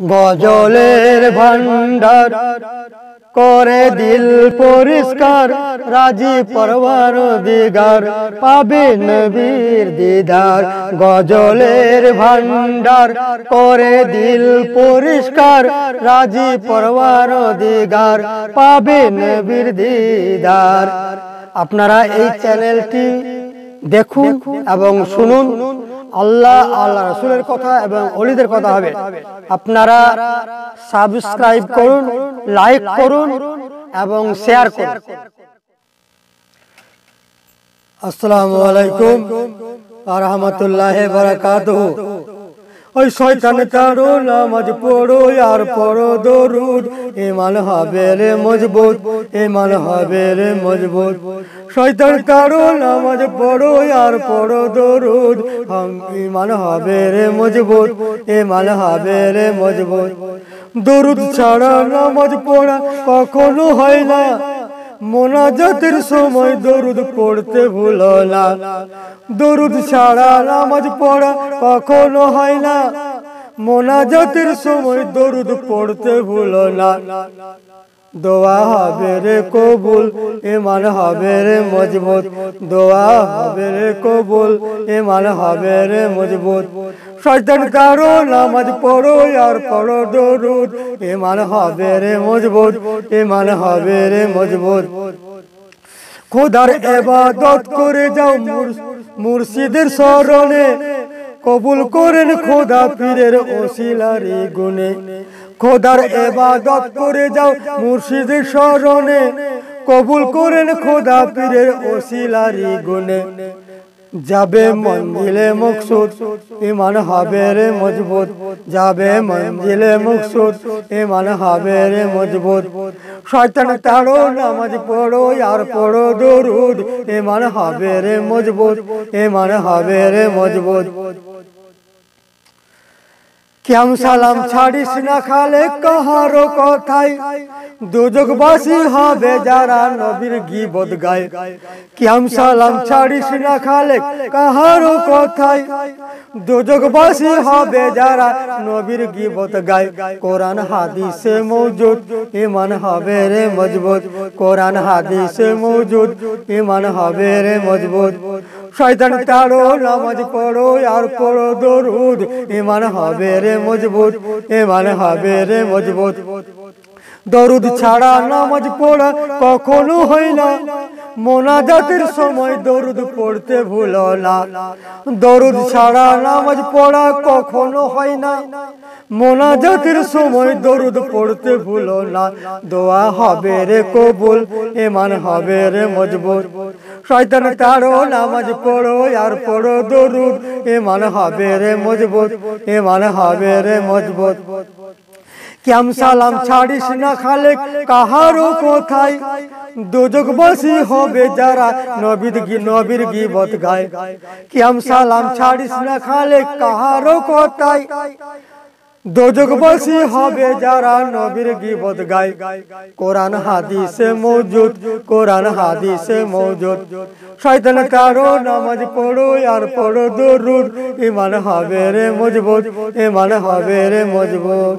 গজলের ভান্ডার করে দিল পরিষ্কার, রাজি পরবার দিগার পাবে নবীর দিদার। গজলের ভান্ডার করে দিল পরিষ্কার, রাজি পরবার দিগার পাবে নবীর দিদার। আপনারা এই চ্যানেলটি দেখুন এবং শুনুন। আল্লাহ আল্লাহ রসুলের কথা এবং অলিদের কথা হবে। আপনারা সাবস্ক্রাইব করুন লাইক করুন এবং শেয়ার করুন। আসসালামু আলাইকুম রহমতুল্লাহ বারাকাতুহু। ওই শয়তান কারও নামাজ পড়ো, আর পড়ো দরুদ। ইমান হবে রে মজবুত ইমান হবে রে মজবুত। শয়তান কারও নামাজ পড়ো, আর পড়ো দরুদ। ইমান হবে রে মজবুত ইমান হবে রে মজবুত। দরুদ ছাড়া নামাজ পড়া কখনো হয় না। মোনাজাতের সময় দরুদ পড়তে ভুলো না। দরুদ ছাড়া নামাজ পড়া কখনো হয় না। মোনাজাতের সময় দরুদ পড়তে ভুলো না। দোয়া হবে রে কবুল ইমান হবে রে মজবুত। দোয়া হবে রে কবুল ইমান হবে রে মজবুত। শয়তান কারও নামাজ পড়ো আর পড়ো দরুদ। ইমান হবে রে মজবুত ইমান হবে রে মজবুত। খোদার এবাদত করে যাও মুর্শিদের স্মরণে। কবুল করেন খোদা পীরের ওসিলারি গুনে খোদার এবাদত করে যাও, মুর্শিদের স্মরণে। কবুল করেন খোদা পীরের ওসিলারি গুনে যাবে মঞ্জিলে মকসুদ, ইমান হবে রে মজবুত। যাবে মঞ্জিলে মকসুদ, ইমান হবে রে মজবুত। শয়তান তাড়ো নামাজ পড়ো, আর পড়ো দরুদ। ইমান হবে রে মজবুত, ইমান হবে রে মজবুত। কেম সালাম ছাড়িস না খালে কাহারো কথাই। দুজকবাসী হবে যারা নবীর গিবত গায়। কেম সালাম ছাড়িস না খালে কাহারো কথাই। দুজকবাসী হবে যারা নবীর গিবত গায়। কোরআন হাদিসে মৌজুদ ইমান হবে রে মজবুত। কোরআন হাদিসে মৌজুদ ইমান হবে রে মজবুত। শয়তান তাড়ো নামাজ পড়ো, আর পড়ো দরুদ। ইমান হবে রে মজবুত, ইমান হবে রে মজবুত। দরুদ ছাড়া নামাজ পড়া কখনো হয় না। মোনাজাতের সময় দরুদ পড়তে ভুলো না। দরুদ ছাড়া নামাজ পড়া কখনো হয় না। মোনাজাতের সময় দরুদ পড়তে ভুলো না। দোয়া হবে রে কবুল এমান হবে রে মজবুত। শয়তান তারো নামাজ পড়ো, আর পড়ো দরুদ। এ মানে হবে রে মজবুত, এ মানে হবে রে মজবুত। কেম সালাম ছাড়িস না খালে কাহারও কোথায়? দুজকবাসী হবে যারা নবীর গি নবীর গিবত গায়। কেম সালাম ছাড়িস না খালে কাহারও কোথায়? দোজকবাসী হবে যারা নবীর গিবত গায়। কোরআন, হাদিসে মৌজুদ কোরআন, হাদিসে মৌজুদ শয়তান কারও নামাজ পড়ো আর পড়ো দরুদ। ইমান হবে রে মজবুত ইমান হবে রে মজবুত।